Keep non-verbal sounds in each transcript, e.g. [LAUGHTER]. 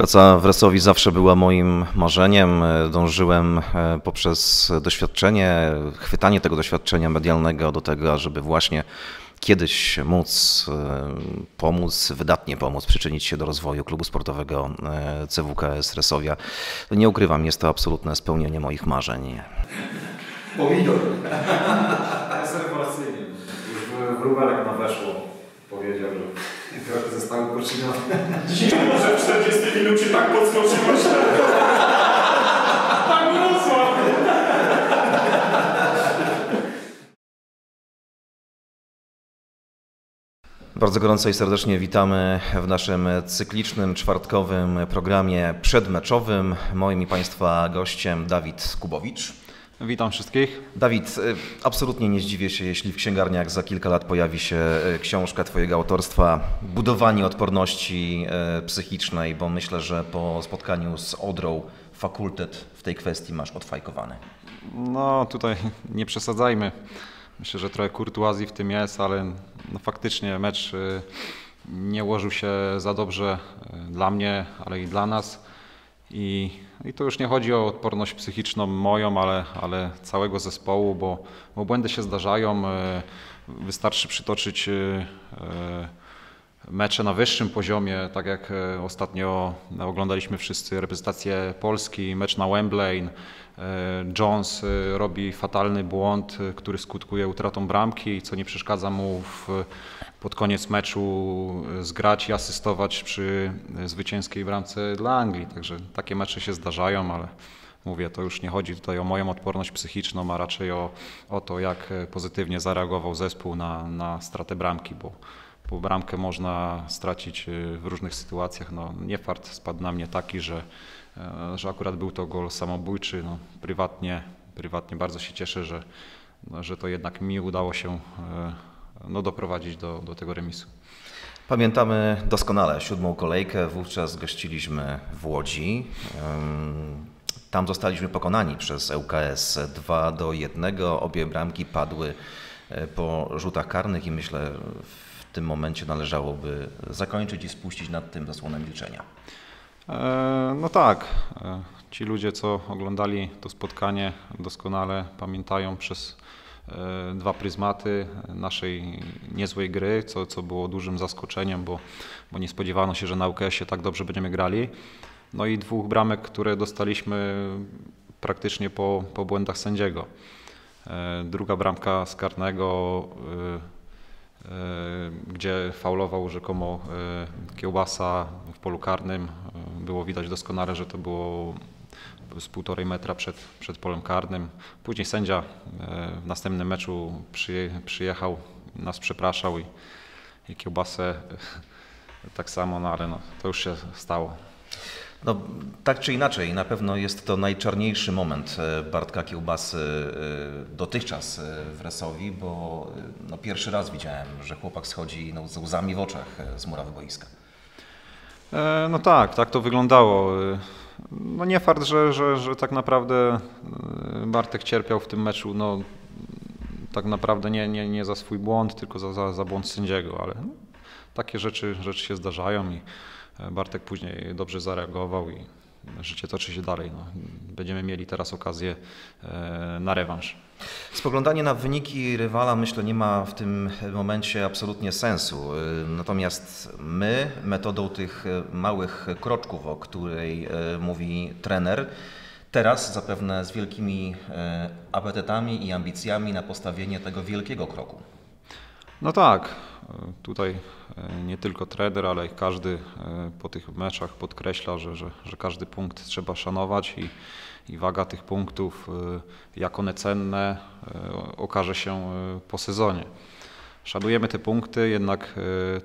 Praca w Resowi zawsze była moim marzeniem. Dążyłem e, poprzez doświadczenie, chwytanie tego doświadczenia medialnego do tego, żeby właśnie kiedyś móc e, pomóc, wydatnie pomóc, przyczynić się do rozwoju klubu sportowego e, CWKS Resowia. Nie ukrywam, jest to absolutne spełnienie moich marzeń. Pomidor. [LAUGHS] jest rewelacyjnie. Już w Rubelek na weszło powiedział, że trochę zostały poczynione. Dzisiaj może w 40 minucie tak podskoczyłeś. tak urosła. Bardzo gorąco i serdecznie witamy w naszym cyklicznym, czwartkowym programie przedmeczowym. Moim i Państwa gościem Dawid Kubowicz. Witam wszystkich. Dawid, y, absolutnie nie zdziwię się, jeśli w księgarniach za kilka lat pojawi się y, książka Twojego autorstwa Budowanie odporności y, psychicznej, bo myślę, że po spotkaniu z Odrą fakultet w tej kwestii masz odfajkowany. No tutaj [LAUGHS] nie przesadzajmy. Myślę, że trochę kurtuazji w tym jest, ale no, faktycznie mecz nie ułożył się za dobrze dla mnie, ale i dla nas. I, I to już nie chodzi o odporność psychiczną moją, ale, ale całego zespołu, bo, bo błędy się zdarzają. E, wystarczy przytoczyć e, e, mecze na wyższym poziomie, tak jak ostatnio oglądaliśmy wszyscy reprezentację Polski, mecz na Wembley. Jones robi fatalny błąd, który skutkuje utratą bramki, co nie przeszkadza mu w pod koniec meczu e, zgrać i asystować przy e, zwycięskiej bramce dla Anglii. Także takie mecze się zdarzają, ale mówię, to już nie chodzi tutaj o moją odporność psychiczną, a raczej o, o to, jak e, pozytywnie zareagował zespół na, na stratę bramki, bo, bo bramkę można stracić w różnych sytuacjach. No, nie fart spadł na mnie taki, że, że akurat był to gol samobójczy. No, prywatnie, prywatnie bardzo się cieszę, że, że to jednak mi udało się no, doprowadzić do, do tego remisu. Pamiętamy doskonale siódmą kolejkę, wówczas gościliśmy w Łodzi. Tam zostaliśmy pokonani przez ŁKS 2 do 1. Obie bramki padły e, po rzutach karnych i myślę w tym momencie należałoby zakończyć i spuścić nad tym zasłonę milczenia. E, no tak. E, ci ludzie, co oglądali to spotkanie, doskonale pamiętają przez E, dwa pryzmaty naszej niezłej gry, co, co było dużym zaskoczeniem, bo, bo nie spodziewano się, że na UKS-ie tak dobrze będziemy grali. No i dwóch bramek, które dostaliśmy praktycznie po, po błędach sędziego. Druga bramka z karnego, gdzie faulował rzekomo kiełbasa w polu karnym. Było widać doskonale, że to było z półtorej metra przed, przed polem karnym. Później sędzia e, w następnym meczu przyjechał, nas przepraszał i, i kiełbasę e, [LAUGHS] tak samo, no ale no, to już się stało. No, tak czy inaczej, na pewno jest to najczarniejszy moment e, Bartka Kiełbasy dotychczas w Resowi, bo no, pierwszy raz widziałem, że chłopak schodzi no, z łzami w oczach z murawy boiska. No tak, tak to wyglądało. No nie fakt, że, że, że tak naprawdę Bartek cierpiał w tym meczu, no tak naprawdę nie, nie, nie za swój błąd, tylko za, za, za błąd sędziego, ale no, takie rzeczy, rzeczy się zdarzają i e, Bartek później dobrze zareagował i życie toczy się dalej. No. Będziemy mieli teraz okazję e, na rewanż. Spoglądanie na wyniki rywala myślę nie ma w tym momencie absolutnie sensu. E, natomiast my metodą tych e, małych kroczków, o której mówi trener, teraz zapewne z wielkimi apetytami i ambicjami na postawienie tego wielkiego kroku. No tak, tutaj e, nie tylko trener, ale każdy e, po tych meczach podkreśla, że, że, że każdy punkt trzeba szanować i, i waga tych punktów, e, jak one cenne, okaże się po sezonie. Szanujemy te punkty, jednak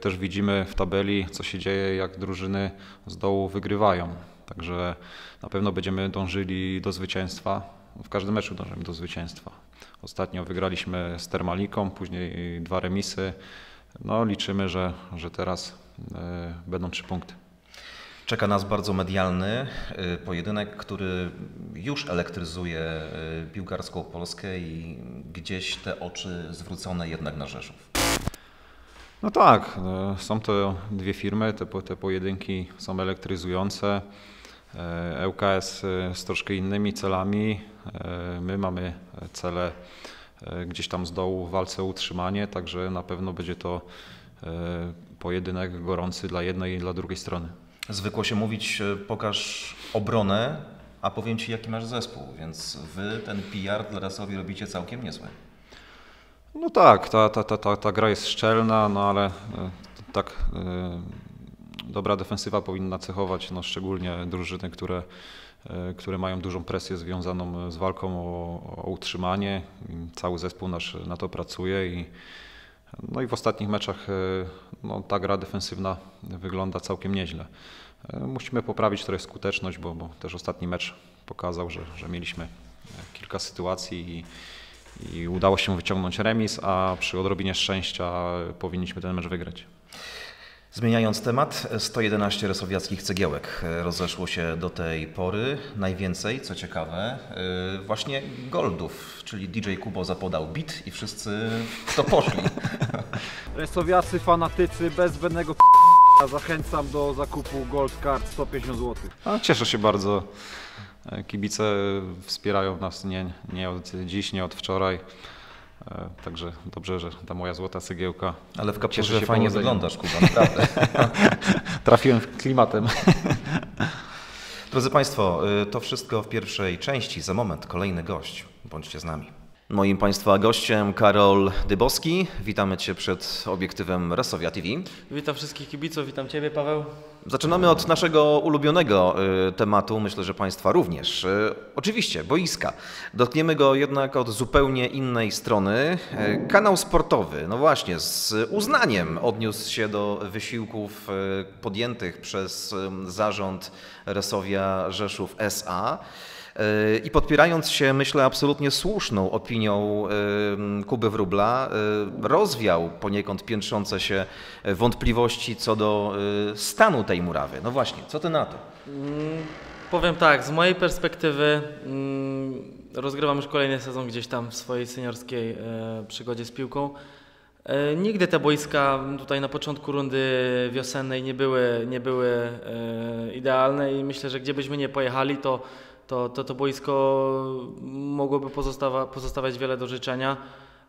też widzimy w tabeli, co się dzieje, jak drużyny z dołu wygrywają. Także na pewno będziemy dążyli do zwycięstwa. W każdym meczu dążymy do zwycięstwa. Ostatnio wygraliśmy z Termaliką, później dwa remisy. No, liczymy, że, że teraz e, będą trzy punkty. Czeka nas bardzo medialny e, pojedynek, który już elektryzuje e, piłkarską Polskę i gdzieś te oczy zwrócone jednak na Rzeszów. No tak, są to dwie firmy, te, te pojedynki są elektryzujące. E, ŁKS e, z troszkę innymi celami. My mamy cele gdzieś tam z dołu w walce o utrzymanie, także na pewno będzie to pojedynek gorący dla jednej i dla drugiej strony. Zwykło się mówić, pokaż obronę, a powiem Ci, jaki masz zespół, więc Wy ten PR dla Rasowi robicie całkiem niezły. No tak, ta, ta, ta, ta, ta gra jest szczelna, no ale e, tak e, dobra defensywa powinna cechować no, szczególnie drużyny, które, e, które mają dużą presję związaną z walką o, o utrzymanie. Cały zespół nasz na to pracuje i no i w ostatnich meczach no, ta gra defensywna wygląda całkiem nieźle. Musimy poprawić trochę skuteczność, bo, bo też ostatni mecz pokazał, że, że mieliśmy kilka sytuacji i, i udało się wyciągnąć remis, a przy odrobinie szczęścia powinniśmy ten mecz wygrać. Zmieniając temat, 111 resowiackich cegiełek rozeszło się do tej pory. Najwięcej, co ciekawe, y, właśnie goldów, czyli DJ Kubo zapodał bit i wszyscy w to poszli. [LAUGHS] Resowiacy, fanatycy, bez zbędnego zachęcam do zakupu Gold Card 150 zł. A, cieszę się bardzo. E, kibice wspierają nas nie, nie od dziś, nie od wczoraj. E, także dobrze, że ta moja złota cegiełka. Ale w kapturze fajnie powodzeniem. wyglądasz, Kuba, naprawdę. [LAUGHS] Trafiłem klimatem. [LAUGHS] Drodzy Państwo, y, to wszystko w pierwszej części. Za moment kolejny gość. Bądźcie z nami. Moim Państwa gościem Karol Dybowski. Witamy Cię przed obiektywem Rasowia TV. Witam wszystkich kibiców, witam Ciebie Paweł. Zaczynamy od naszego ulubionego y, tematu, myślę, że Państwa również. Y, oczywiście, boiska. Dotkniemy go jednak od zupełnie innej strony. Y, kanał sportowy, no właśnie, z uznaniem odniósł się do wysiłków podjętych przez zarząd Resowia Rzeszów SA. I podpierając się, myślę, absolutnie słuszną opinią Kuby Wróbla, rozwiał poniekąd piętrzące się wątpliwości co do stanu tej murawy. No właśnie, co ty na to? Mm, powiem tak, z mojej perspektywy mm, rozgrywam już kolejny sezon gdzieś tam w swojej seniorskiej e, przygodzie z piłką. E, nigdy te boiska tutaj na początku rundy wiosennej nie były, nie były e, idealne i myślę, że gdzie byśmy nie pojechali, to to, to, to boisko mogłoby pozostawa, pozostawać wiele do życzenia.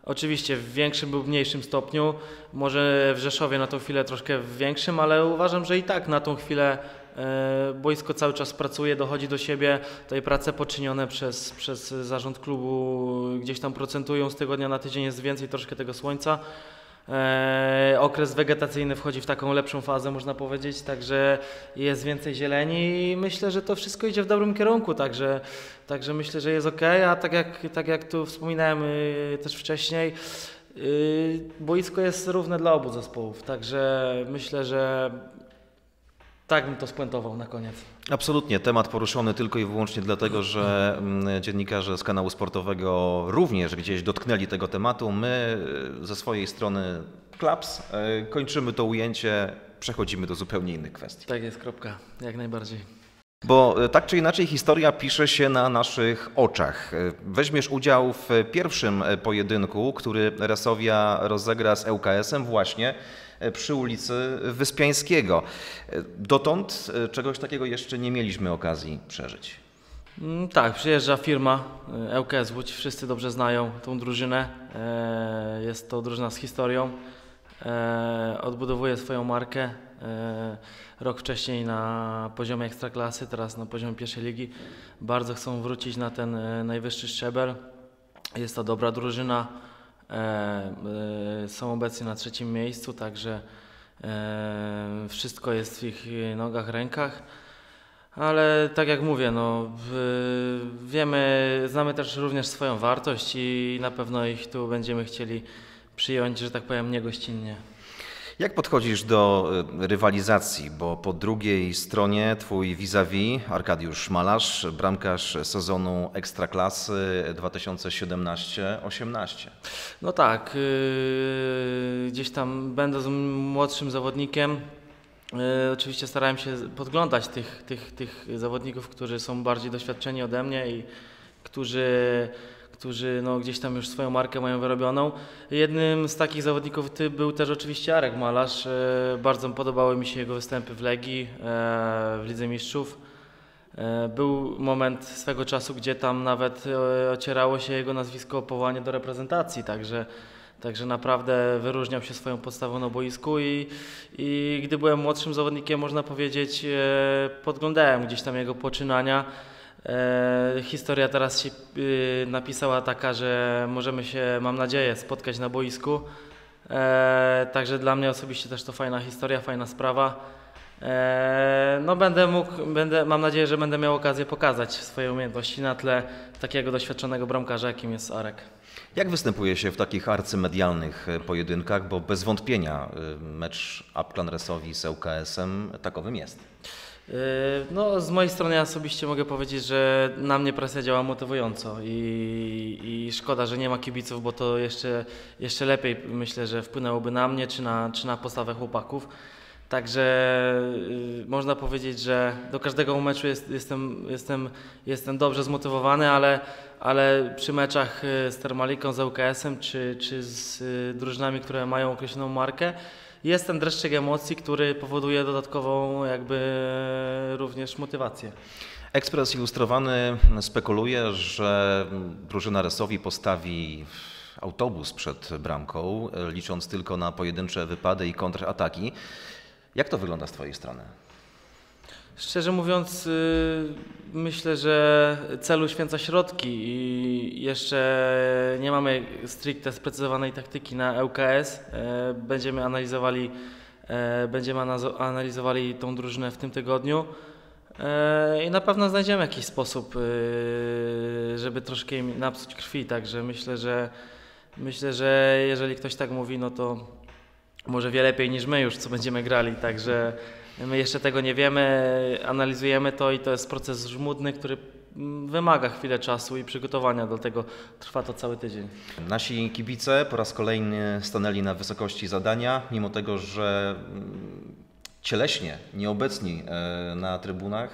Oczywiście w większym lub mniejszym stopniu, może w Rzeszowie na tą chwilę troszkę w większym, ale uważam, że i tak na tą chwilę boisko cały czas pracuje, dochodzi do siebie. Tutaj prace poczynione przez, przez zarząd klubu gdzieś tam procentują, z tygodnia na tydzień jest więcej troszkę tego słońca. E, okres wegetacyjny wchodzi w taką lepszą fazę, można powiedzieć, także jest więcej zieleni i myślę, że to wszystko idzie w dobrym kierunku, także, także myślę, że jest ok, a tak jak, tak jak tu wspominałem y, też wcześniej, y, boisko jest równe dla obu zespołów, także myślę, że tak bym to spuentował na koniec. Absolutnie. Temat poruszony tylko i wyłącznie dlatego, że mm, dziennikarze z kanału sportowego również gdzieś dotknęli tego tematu. My e, ze swojej strony klaps e, kończymy to ujęcie, przechodzimy do zupełnie innych kwestii. Tak jest, kropka. Jak najbardziej. Bo e, tak czy inaczej historia pisze się na naszych oczach. Weźmiesz udział w pierwszym pojedynku, który Resowia rozegra z ŁKS-em właśnie przy ulicy Wyspiańskiego. E, dotąd e, czegoś takiego jeszcze nie mieliśmy okazji przeżyć. Mm, tak, przyjeżdża firma ŁKS Łódź, wszyscy dobrze znają tą drużynę. Jest to drużyna z historią. Odbudowuje swoją markę. Rok wcześniej na poziomie ekstraklasy, teraz na poziomie pierwszej ligi. Bardzo chcą wrócić na ten najwyższy szczebel. Jest to dobra drużyna. E, e, są obecnie na trzecim miejscu, także e, wszystko jest w ich nogach, rękach. Ale tak jak mówię, no, wiemy, znamy też również swoją wartość i na pewno ich tu będziemy chcieli przyjąć, że tak powiem, niegościnnie. Jak podchodzisz do e, rywalizacji? Bo po drugiej stronie twój vis-a-vis, Arkadiusz Malarz, bramkarz sezonu Ekstraklasy 2017-18. No tak, yy, gdzieś tam będąc młodszym zawodnikiem, yy, oczywiście starałem się podglądać tych, tych, tych zawodników, którzy są bardziej doświadczeni ode mnie i którzy, którzy no, gdzieś tam już swoją markę mają wyrobioną. Jednym z takich zawodników ty był też oczywiście Arek Malarz. E, Bardzo podobały mi się jego występy w Legii, e, w Lidze Mistrzów. E, Był moment swego czasu, gdzie tam nawet ocierało się jego nazwisko o powołanie do reprezentacji, także, także naprawdę wyróżniał się swoją postawą na boisku i, i gdy byłem młodszym zawodnikiem, można powiedzieć, podglądałem gdzieś tam jego poczynania. E, Historia teraz się y, napisała taka, że możemy się, mam nadzieję, spotkać na boisku. E, Także dla mnie osobiście też to fajna historia, fajna sprawa. E, No będę mógł, będę, mam nadzieję, że będę miał okazję pokazać swoje umiejętności na tle takiego doświadczonego bramkarza, jakim jest Arek. Jak występuje się w takich arcymedialnych e, pojedynkach, bo bez wątpienia e, mecz Apklan Resowi z ŁKS-em takowym jest. Yy, No, z mojej strony ja osobiście mogę powiedzieć, że na mnie presja działa motywująco i, i szkoda, że nie ma kibiców, bo to jeszcze, jeszcze lepiej myślę, że wpłynęłoby na mnie czy na, czy na postawę chłopaków. Także yy, można powiedzieć, że do każdego meczu jest, jestem, jestem, jestem dobrze zmotywowany, ale, ale przy meczach yy, z Termaliką, z ŁKS-em czy, czy z yy, drużynami, które mają określoną markę, jest ten dreszczyk emocji, który powoduje dodatkową jakby również motywację. Ekspres Ilustrowany spekuluje, że drużyna Resowi postawi autobus przed bramką, licząc tylko na pojedyncze wypady i kontrataki. Jak to wygląda z Twojej strony? Szczerze mówiąc, y, myślę, że celu święca środki i jeszcze nie mamy stricte sprecyzowanej taktyki na ŁKS. E, Będziemy analizowali, e, będziemy analizowali tą drużynę w tym tygodniu. E, I na pewno znajdziemy jakiś sposób, żeby troszkę im napsuć krwi. Także myślę, że myślę, że jeżeli ktoś tak mówi, no to może wie lepiej niż my już, co będziemy grali. Także my jeszcze tego nie wiemy, analizujemy to i to jest proces żmudny, który wymaga chwilę czasu i przygotowania do tego. Trwa to cały tydzień. Nasi kibice po raz kolejny stanęli na wysokości zadania, mimo tego, że mm, cieleśnie nieobecni e, na trybunach,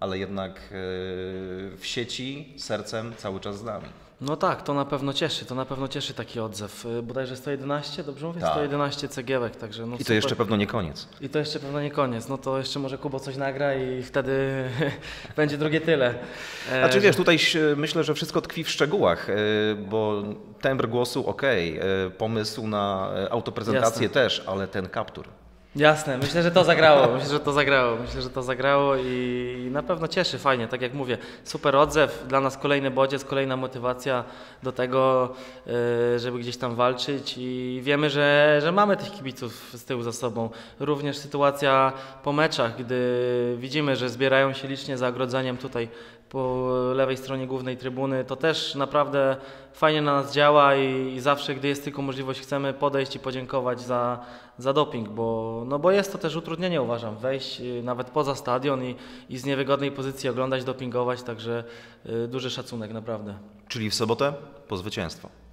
ale jednak e, w sieci, sercem cały czas z nami. No tak, to na pewno cieszy, to na pewno cieszy taki odzew. Y, Bodajże 111, dobrze mówię? Tak. 111 cegiełek, także no I to super. jeszcze pewno nie koniec. I to jeszcze pewno nie koniec, no to jeszcze może Kubo coś nagra i wtedy [LAUGHS] będzie drugie tyle. E, Znaczy wiesz, tutaj myślę, że wszystko tkwi w szczegółach, e, bo tembr głosu ok, pomysł na e, autoprezentację Jasne. też, ale ten kaptur. Jasne, [LAUGHS] myślę, że to zagrało, myślę, że to zagrało, myślę, że to zagrało i na pewno cieszy, fajnie, tak jak mówię, super odzew, dla nas kolejny bodziec, kolejna motywacja do tego, y, żeby gdzieś tam walczyć i wiemy, że, że mamy tych kibiców z tyłu za sobą. Również sytuacja po meczach, gdy widzimy, że zbierają się licznie za ogrodzeniem tutaj po lewej stronie głównej trybuny, to też naprawdę fajnie na nas działa i, i zawsze, gdy jest tylko możliwość, chcemy podejść i podziękować za, za doping, bo, no bo jest to też utrudnienie, uważam, wejść y, nawet poza stadion i, i z niewygodnej pozycji oglądać, dopingować, także y, duży szacunek, naprawdę. Czyli w sobotę po zwycięstwo.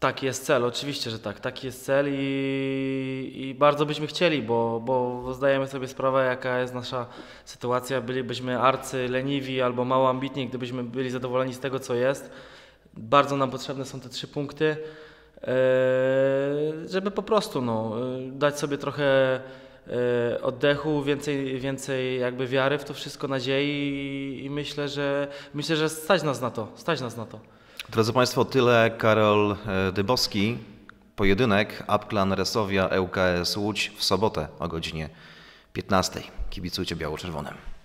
Taki jest cel, oczywiście, że tak. Taki jest cel i, i bardzo byśmy chcieli, bo, bo zdajemy sobie sprawę, jaka jest nasza sytuacja. Bylibyśmy arcy leniwi albo mało ambitni, gdybyśmy byli zadowoleni z tego, co jest. Bardzo nam potrzebne są te trzy punkty, e, żeby po prostu no, e, dać sobie trochę e, oddechu, więcej, więcej jakby wiary w to wszystko, nadziei i, i myślę, że myślę, że stać nas na to, stać nas na to. Drodzy Państwo, tyle Karol e, Dybowski. Pojedynek Apklan Resowia ŁKS Łódź w sobotę o godzinie 15. Kibicujcie biało-czerwonym.